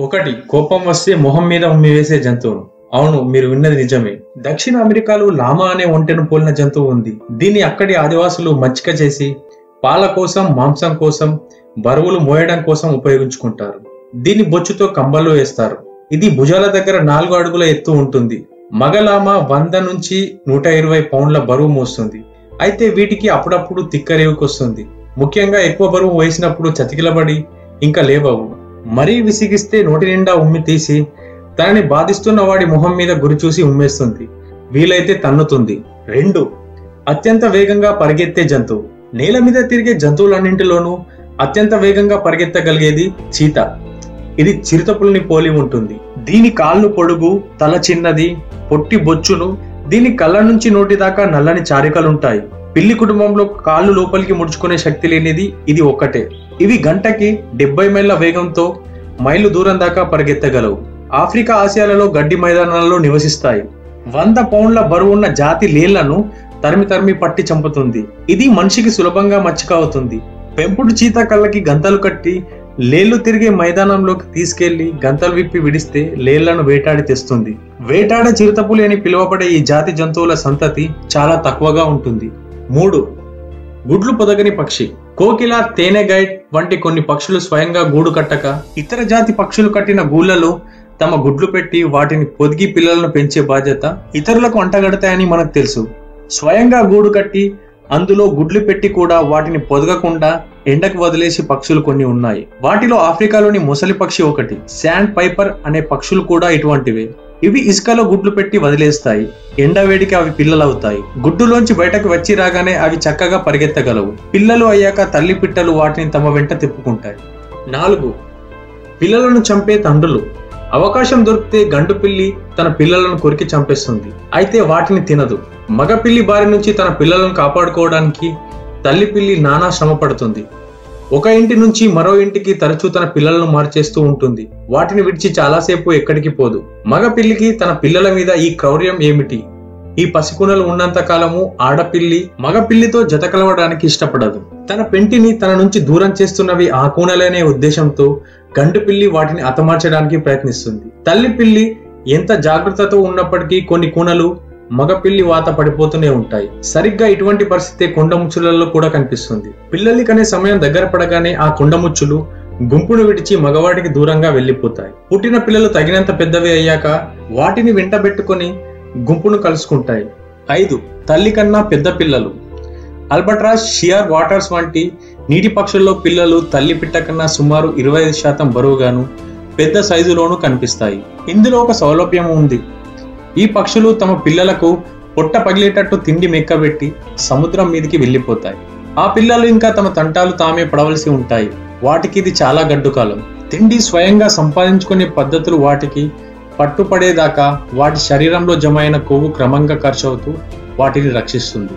ఒకటి కోపం వస్తే మొహం మీద ఉమ్మి వేసే జంతువులు. అవును మీరు విన్నది నిజమే. దక్షిణ అమెరికాలో లామా అనే ఒంటెను పోలిన జంతువు ఉంది. దీన్ని అక్కడి ఆదివాసులు మచ్చిక చేసి పాల కోసం మాంసం కోసం బరువులు మోయడం కోసం ఉపయోగించుకుంటారు. దీన్ని బొచ్చుతో కంబల్లో వేస్తారు. ఇది భుజాల దగ్గర నాలుగు అడుగుల ఎత్తు ఉంటుంది. మగలామ వంద నుంచి నూట ఇరవై పౌండ్ల బరువు మోస్తుంది. అయితే వీటికి అప్పుడప్పుడు తిక్కరేవుకొస్తుంది ముఖ్యంగా ఎక్కువ బరువు వేసినప్పుడు చతికిలబడి ఇంకా లేవవు. మరీ విసిగిస్తే నోటి నిండా ఉమ్మి తీసి తనని బాధిస్తున్న వాడి మొహం మీద గురి చూసి ఉమ్మేస్తుంది. వీలైతే తన్నుతుంది. రెండు అత్యంత వేగంగా పరిగెత్తే జంతువు నేల మీద తిరిగే జంతువులన్నింటిలోనూ అత్యంత వేగంగా పరిగెత్తగలిగేది చీత. ఇది చిరుతపుల్ని పోలి ఉంటుంది. దీని కాళ్ళు పొడుగు తల చిన్నది పొట్టి బొచ్చును దీని కళ్ళ నుంచి నోటి దాకా నల్లని చారికలుంటాయి. పిల్లి కుటుంబంలో కాళ్ళు లోపలికి ముడుచుకునే శక్తి లేనిది ఇది ఒక్కటే. ఇవి గంటకి డెబ్బై మైళ్ళ వేగంతో మైలు దూరం దాకా పరిగెత్తగలవు. ఆఫ్రికా ఆసియాలలో గడ్డి మైదానాలలో నివసిస్తాయి. వంద పౌండ్ల బరువున్న జాతి లేళ్ళను తరిమి తరిమి పట్టి చంపుతుంది. ఇది మనిషికి సులభంగా మచ్చిక అవుతుంది పెంపుడు చీత కళ్ళకి గంతలు కట్టి లేళ్ళు తిరిగే మైదానంలోకి తీసుకెళ్ళి గంతలు విప్పి విడిస్తే లేళ్ళను వేటాడి తెస్తుంది. వేటాడ చిరుతపులి అని పిలువబడే ఈ జాతి జంతువుల సంతతి చాలా తక్కువగా ఉంటుంది. మూడు. గుడ్లు పొదగని పక్షి. కోకిల తేనెగైడ్ వంటి కొన్ని పక్షులు స్వయంగా గూడు కట్టక ఇతర జాతి పక్షులు కట్టిన గూళ్ళలో తమ గుడ్లు పెట్టి వాటిని పొదిగి పిల్లలను పెంచే బాధ్యత ఇతరులకు అంటగడతాయని మనకు తెలుసు. స్వయంగా గూడు కట్టి అందులో గుడ్లు పెట్టి కూడా వాటిని పొదగకుండా ఎండకు వదిలేసి పక్షులు కొన్ని ఉన్నాయి. వాటిలో ఆఫ్రికాలోని ముసలి పక్షి ఒకటి శాండ్ పైపర్ అనే పక్షులు కూడా ఇటువంటివే. ఇవి ఇసుకలో గుడ్లు పెట్టి వదిలేస్తాయి. ఎండ వేడికి అవి పిల్లలవుతాయి. గుడ్డులోంచి బయటకు వచ్చి రాగానే అవి చక్కగా పరిగెత్తగలవు. పిల్లలు అయ్యాక తల్లి పిట్టలు వాటిని తమ వెంట తిప్పుకుంటాయి. నాలుగు. పిల్లలను చంపే తండ్రులు. అవకాశం దొరికితే గండు పిల్లి తన పిల్లలను కొరికి చంపేస్తుంది. అయితే వాటిని తినదు. మగ పిల్లి బారి నుంచి తన పిల్లలను కాపాడుకోవడానికి తల్లి పిల్లి నానా శ్రమ పడుతుంది ఒక ఇంటి నుంచి మరో ఇంటికి తరచూ తన పిల్లలను మార్చేస్తూ ఉంటుంది. వాటిని విడిచి చాలాసేపు ఎక్కడికి పోదు. మగ పిల్లికి తన పిల్లల మీద ఈ క్రౌర్యం ఏమిటి? ఈ పసికునలు ఉన్నంత కాలము ఆడపిల్లి మగపిల్లితో జత కలవడానికి ఇష్టపడదు. తన పెంటిని తన నుంచి దూరం చేస్తున్నవి ఆ కూనలనే ఉద్దేశంతో గండు పిల్లి వాటిని అతమార్చడానికి ప్రయత్నిస్తుంది. తల్లి పిల్లి ఎంత జాగ్రత్తతో ఉన్నప్పటికీ కొన్ని కూనలు మగపిల్లి వాత పడిపోతూనే ఉంటాయి. సరిగ్గా ఇటువంటి పరిస్థితి కొండముచ్చులలో కూడా కనిపిస్తుంది. పిల్లల్ని కనే సమయం దగ్గర పడగానే ఆ కొండముచ్చులు గుంపును విడిచి మగవాడికి దూరంగా వెళ్ళిపోతాయి పుట్టిన పిల్లలు తగినంత పెద్దవి అయ్యాక వాటిని వెంటబెట్టుకొని గుంపును కలుసుకుంటాయి. ఐదు తల్లి కన్నా పెద్ద పిల్లలు. అల్బట్రాస్ షియర్ వాటర్స్ వంటి నీటి పక్షుల్లో పిల్లలు తల్లి పిట్ట కన్నా సుమారు ఇరవై ఐదు శాతం బరువుగాను పెద్ద సైజులోనూ కనిపిస్తాయి. ఇందులో ఒక సౌలభ్యం ఉంది. ఈ పక్షులు తమ పిల్లలకు పొట్ట పగిలేటట్టు తిండి మెక్కబెట్టి సముద్రం మీదికి వెళ్ళిపోతాయి. ఆ పిల్లలు ఇంకా తమ తంటాలు తామే పడవలసి ఉంటాయి. వాటికి ఇది చాలా గడ్డు కాలం. తిండి స్వయంగా సంపాదించుకునే పద్ధతులు వాటికి పట్టుపడేదాకా వాటి శరీరంలో జమ అయిన కొవ్వు క్రమంగా ఖర్చవుతూ వాటిని రక్షిస్తుంది.